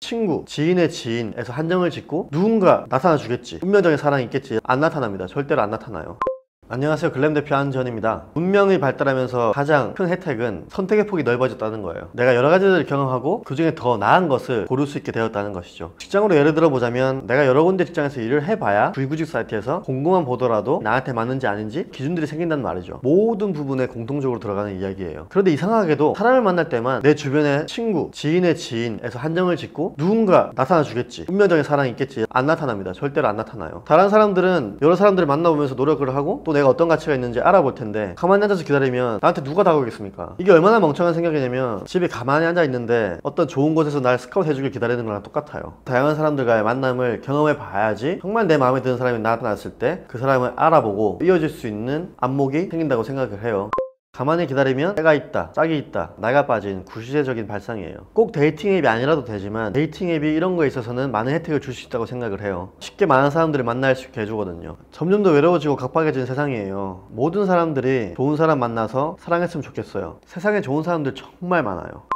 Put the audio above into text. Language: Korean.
친구, 지인의 지인에서 한정을 짓고 누군가 나타나 주겠지. 운명적인 사랑이 있겠지. 안 나타납니다. 절대로 안 나타나요. 안녕하세요. 글램 대표 한전입니다. 문명이 발달하면서 가장 큰 혜택은 선택의 폭이 넓어졌다는 거예요. 내가 여러 가지를 경험하고 그 중에 더 나은 것을 고를 수 있게 되었다는 것이죠. 직장으로 예를 들어 보자면 내가 여러 군데 직장에서 일을 해봐야 불구직 사이트에서 공고만 보더라도 나한테 맞는지 아닌지 기준들이 생긴다는 말이죠. 모든 부분에 공통적으로 들어가는 이야기예요. 그런데 이상하게도 사람을 만날 때만 내 주변에 친구, 지인의 지인에서 한정을 짓고 누군가 나타나 주겠지. 운명적인 사랑이 있겠지. 안 나타납니다. 절대로 안 나타나요. 다른 사람들은 여러 사람들을 만나보면서 노력을 하고 또 내가 어떤 가치가 있는지 알아볼 텐데 가만히 앉아서 기다리면 나한테 누가 다가오겠습니까? 이게 얼마나 멍청한 생각이냐면 집에 가만히 앉아 있는데 어떤 좋은 곳에서 날 스카우트 해주길 기다리는 거랑 똑같아요. 다양한 사람들과의 만남을 경험해 봐야지 정말 내 마음에 드는 사람이 나타났을 때 그 사람을 알아보고 이어질 수 있는 안목이 생긴다고 생각을 해요. 가만히 기다리면 때가 있다, 짝이 있다, 나가 빠진 구시대적인 발상이에요. 꼭 dating 앱이 아니라도 되지만 dating 앱이 이런 거에 있어서는 많은 혜택을 줄 수 있다고 생각을 해요. 쉽게 많은 사람들을 만날 수 있게 해주거든요. 점점 더 외로워지고 각박해진 세상이에요. 모든 사람들이 좋은 사람 만나서 사랑했으면 좋겠어요. 세상에 좋은 사람들 정말 많아요.